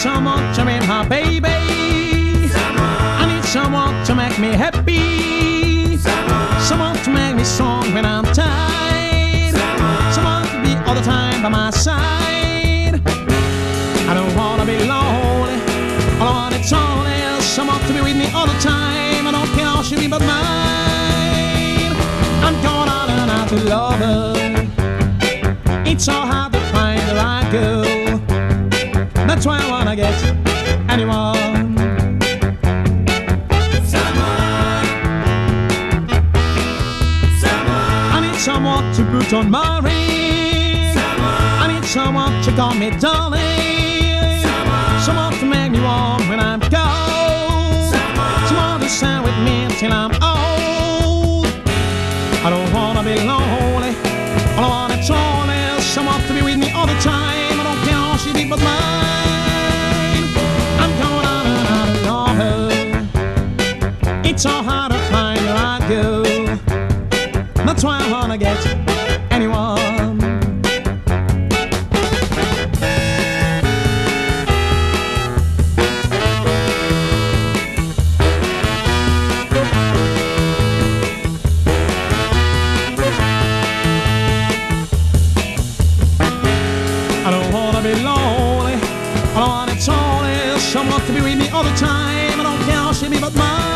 someone to be my baby. Someone. I need someone to make me happy. Someone, someone to make me song when I'm tired. Someone. someone to be all the time by my side. I don't wanna be lonely. All I want is only someone to be with me all the time. I don't care how she be but mine. I'm gonna learn how to love her. It's so hard. That's why I wanna get anyone. someone, someone, I need someone to put on my ring. I need someone to call me darling. Someone to make me warm when I'm cold. Someone to stand with me till I'm old. I don't wanna be lonely. All I want is someone to be with me all the time. I don't care how she be but mine. It's so hard to find the right girl. That's why I wanna get anyone. I don't wanna be lonely. I don't want it only someone to be with me all the time. I don't care how she be but mine.